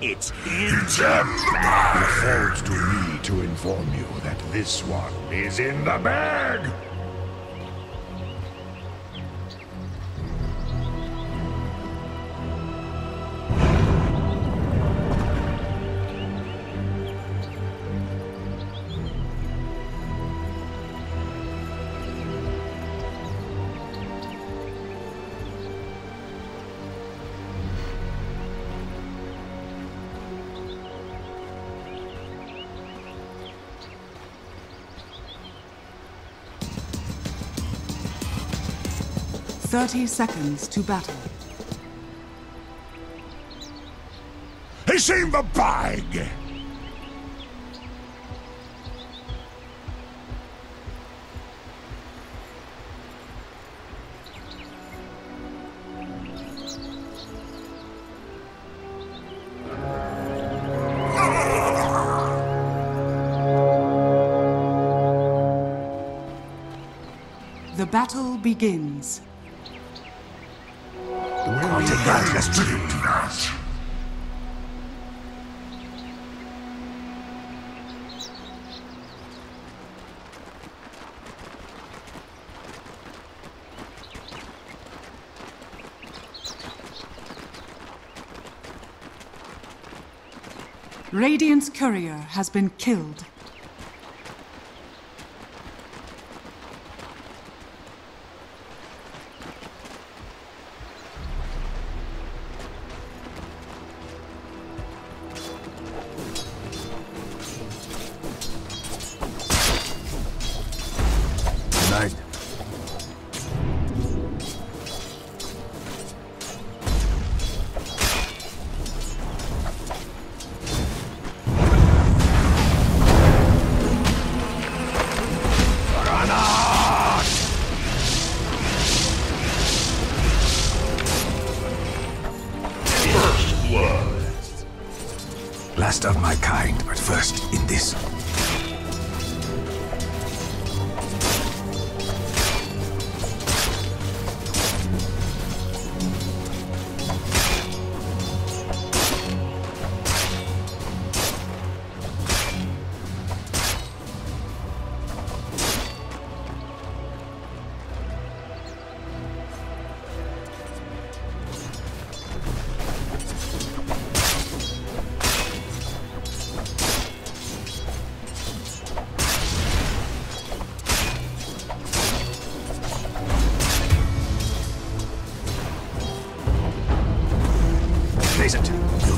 It's in the It falls to me to inform you that this one is in the bag. Thirty seconds to battle. He's in the bag. The battle begins. Take that. Radiant's courier has been killed. Face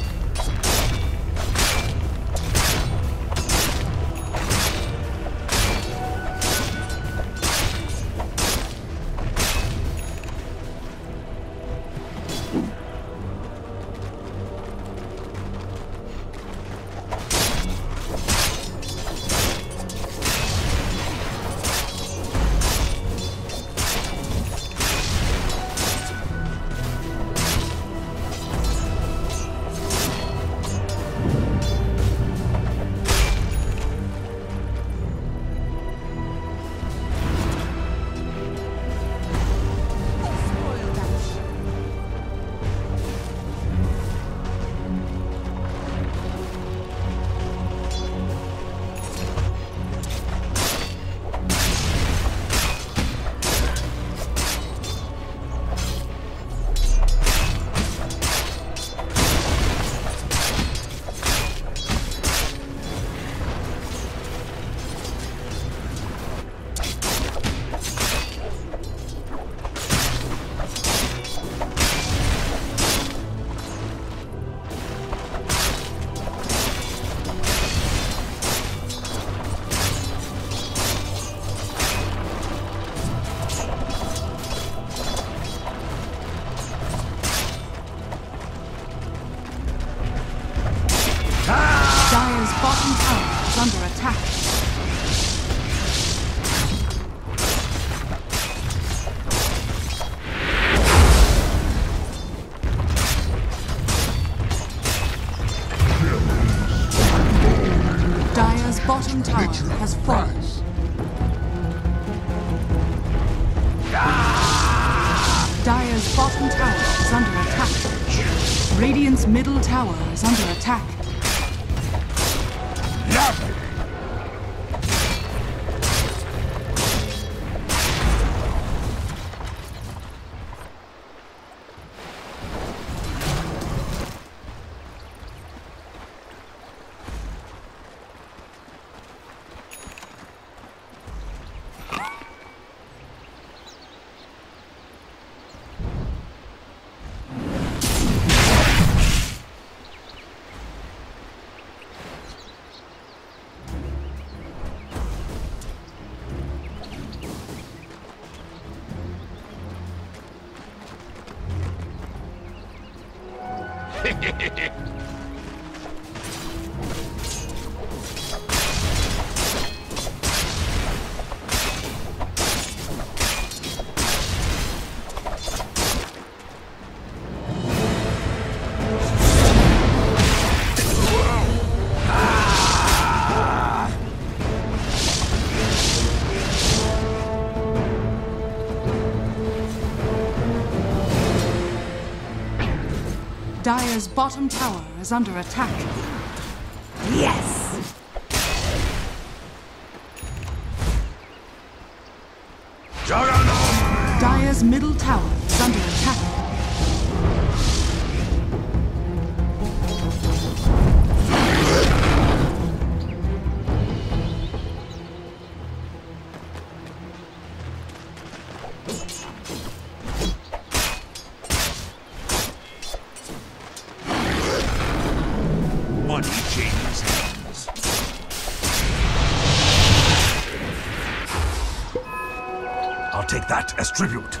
Hehehehe Dire's bottom tower is under attack. Yes! Juggernaut! Dire's middle tower is under attack. Tribute.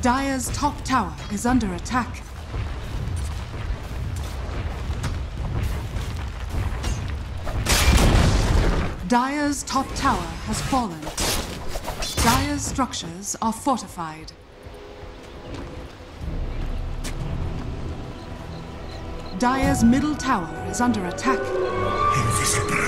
Dire's top tower is under attack. Dire's top tower has fallen. Dire's structures are fortified. Dire's middle tower is under attack. invisibility.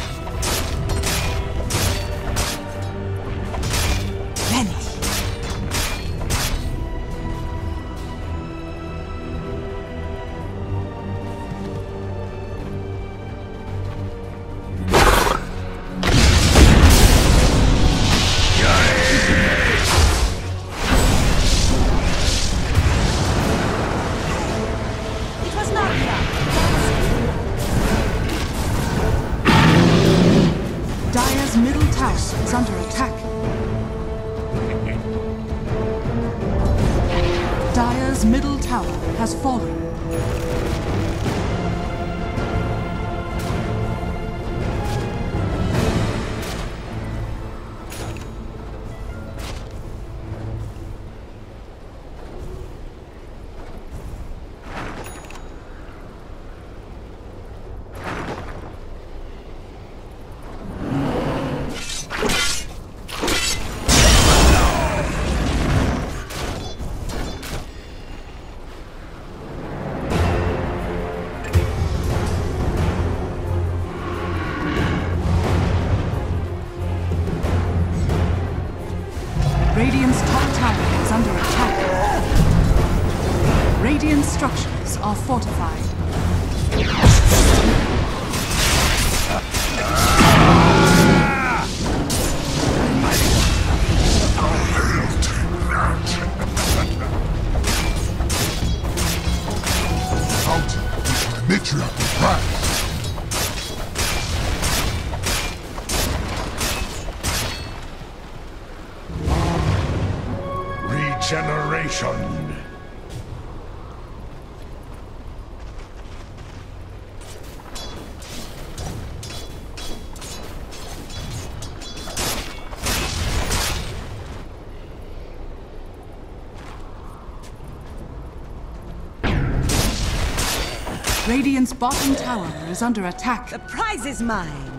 Radiant's bottom tower is under attack. The prize is mine.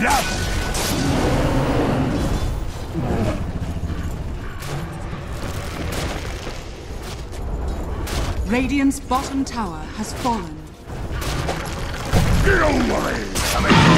Love! Radiant's bottom tower has fallen. Get away!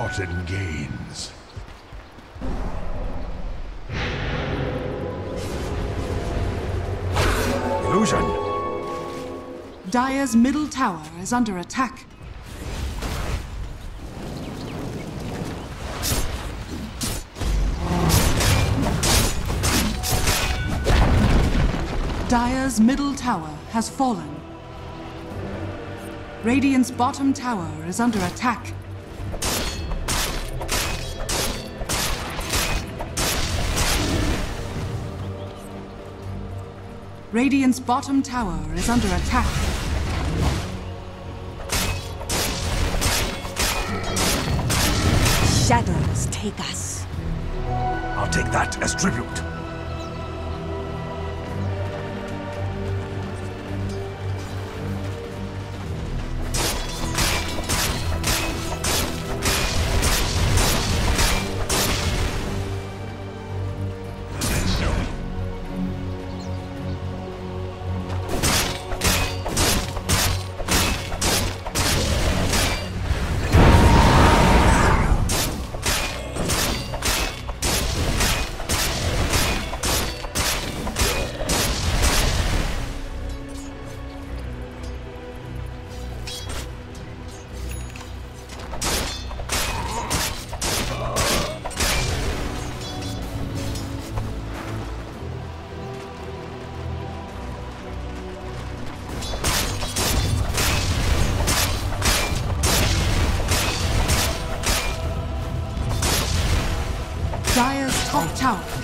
Well-gotten gains. Illusion! Dire's middle tower is under attack. Dire's middle tower has fallen. Radiant's bottom tower is under attack. Radiant's bottom tower is under attack. Shadows take us. I'll take that as tribute.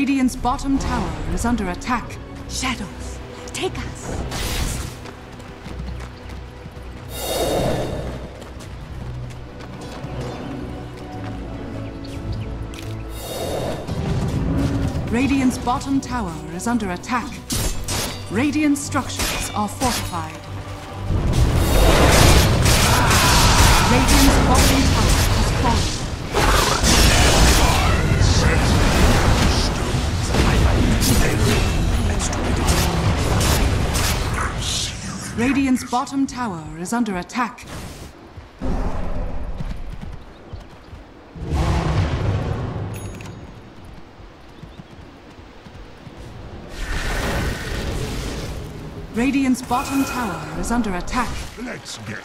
Radiant's bottom tower is under attack. Shadows, take us. Radiant's bottom tower is under attack. Radiant structures are fortified. Radiant's bottom Radiant's bottom tower is under attack. Radiant's bottom tower is under attack. Let's get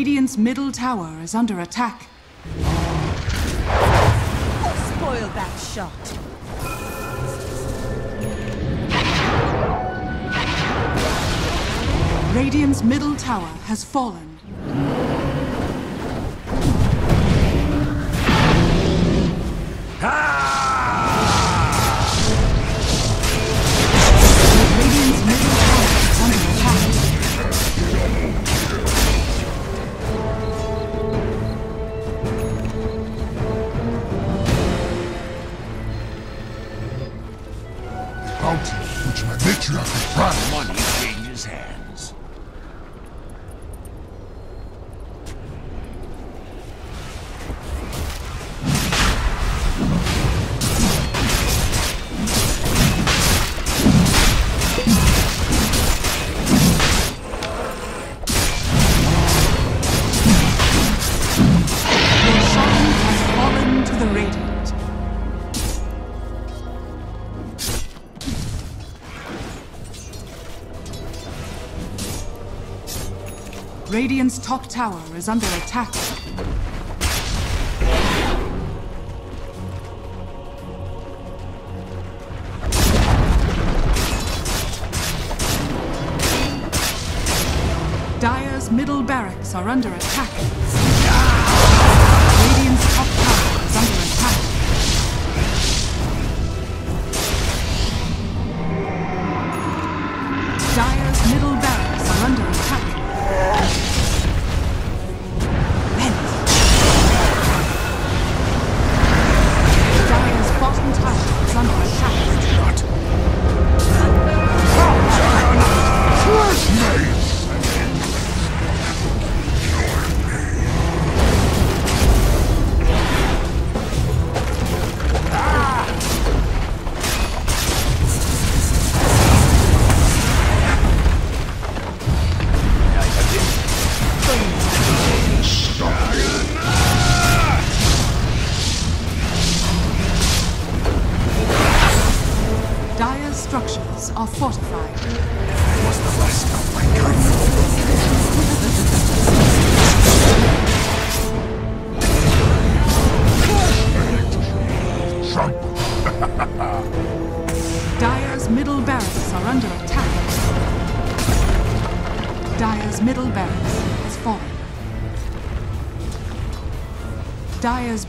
Radiant's middle tower is under attack. Spoil that shot. Radiant's middle tower has fallen. Bounty which my matriarch has promised. Radiant's top tower is under attack. Dire's middle barracks are under attack.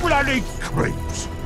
Bloody creeps!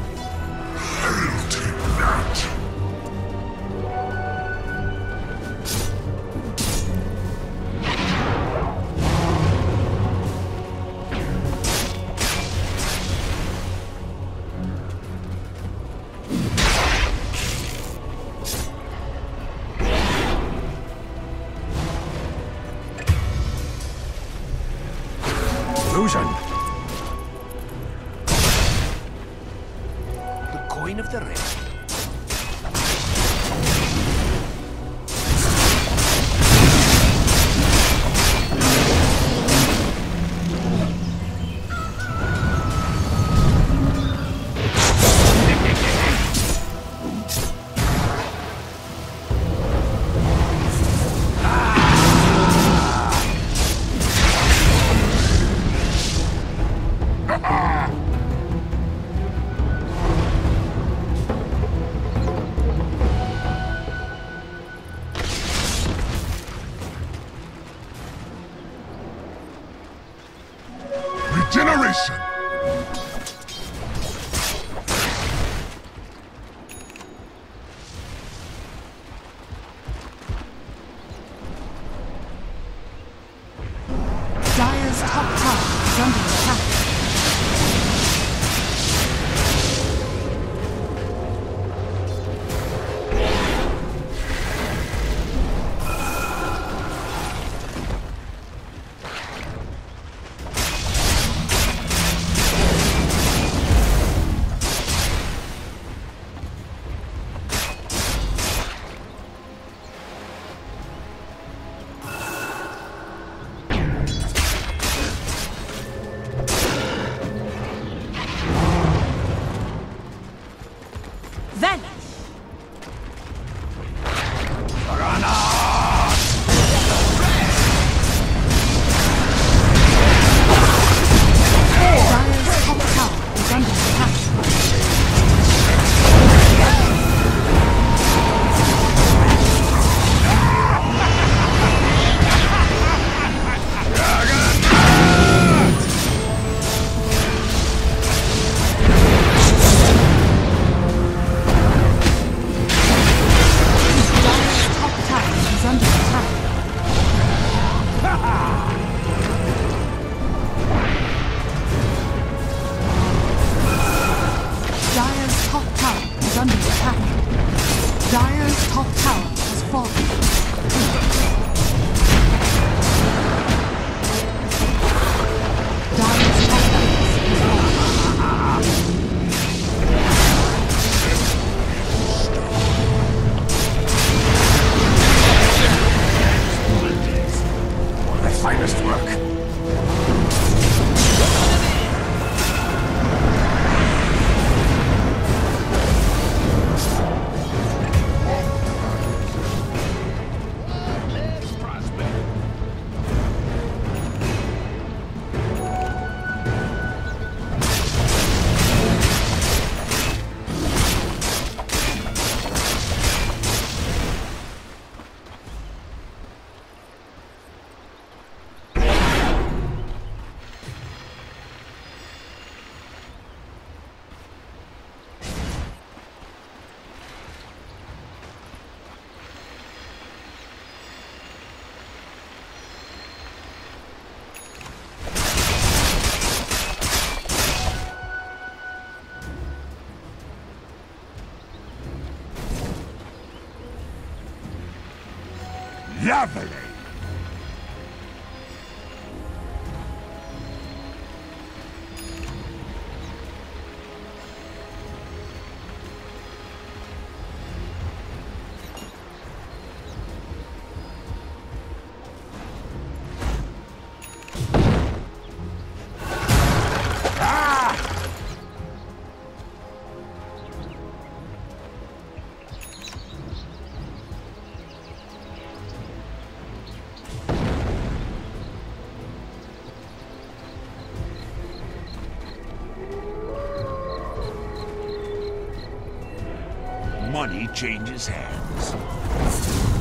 Changes hands.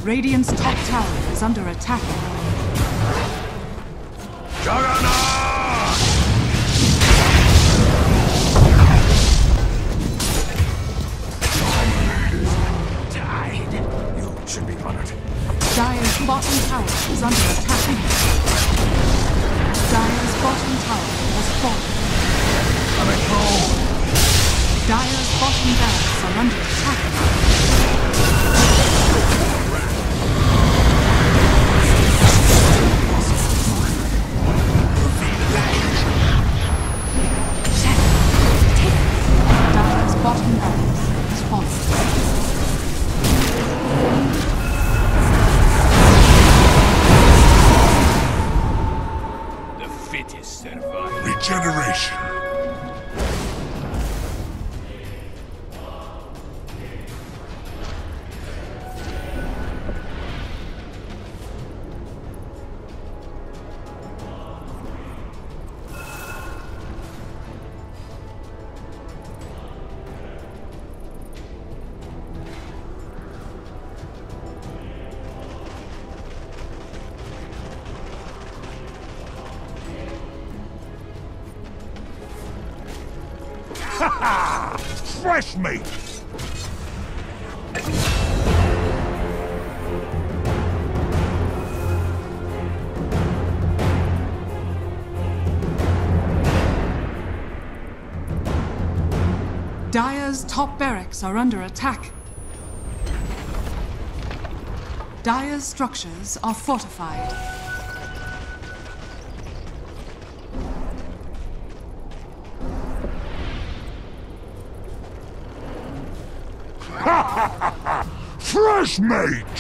Radiant's top tower is under attack. Juggernaut! Should be honored. Dire's bottom tower is under attack. Dire's bottom tower has fallen. Let it go. Dire's bottom barracks are under attack. Regeneration. Top barracks are under attack. Dire's structures are fortified. Fresh meat.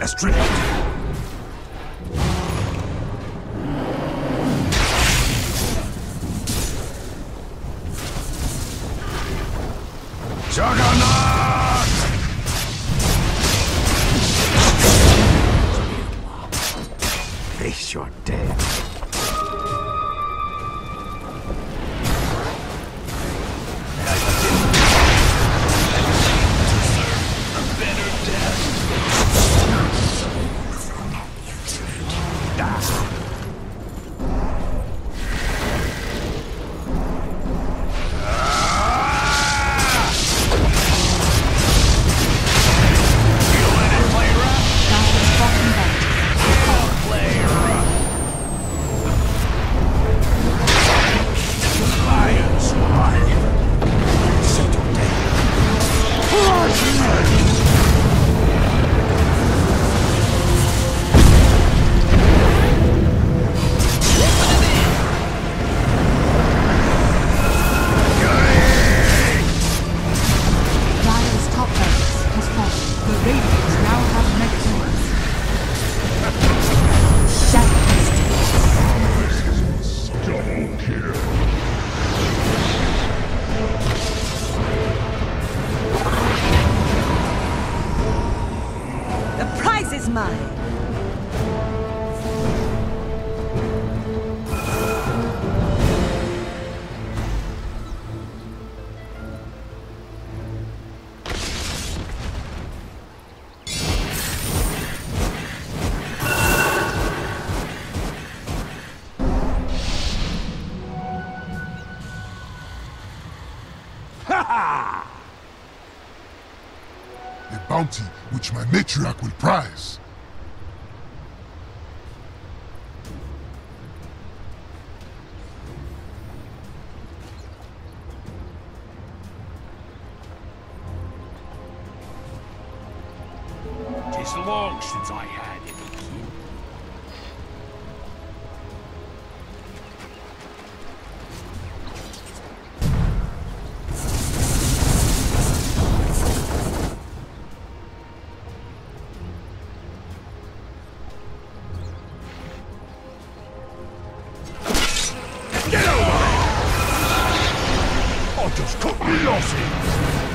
As tribute. My prize. Just cut me losses!